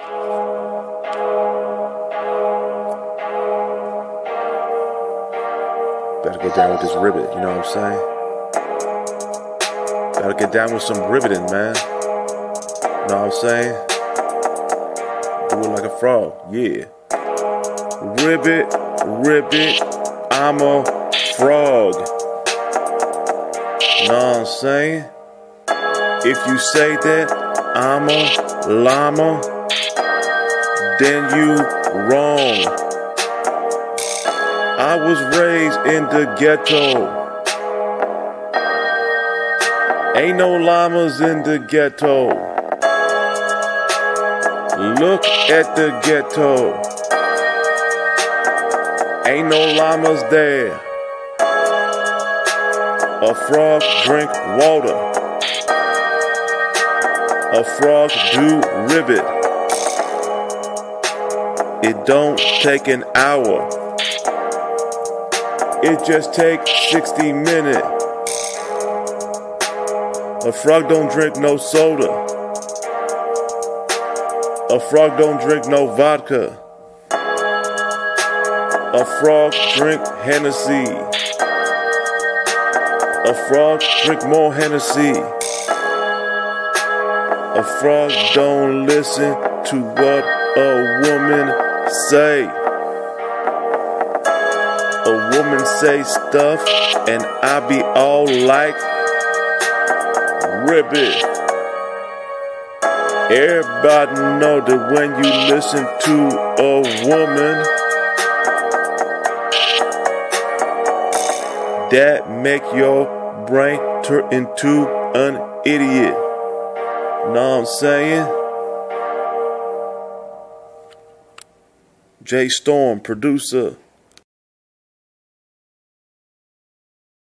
Better get down with this ribbit, you know what I'm saying? Gotta get down with some ribbiting, man. You know what I'm saying? Do it like a frog, yeah. Ribbit, ribbit, I'm a frog. You know what I'm saying? If you say that I'm a llama, then you wrong. I was raised in the ghetto. Ain't no llamas in the ghetto. Look at the ghetto. Ain't no llamas there. A frog drink water. A frog do ribbit. It don't take an hour. It just takes 60 minutes. A frog don't drink no soda. A frog don't drink no vodka. A frog drink Hennessy. A frog drink more Hennessy. A frog don't listen to what a woman say. A woman say stuff and I be all like ribbit. Everybody know that when you listen to a woman, that make your brain turn into an idiot. Know what I'm saying? J Storm, producer.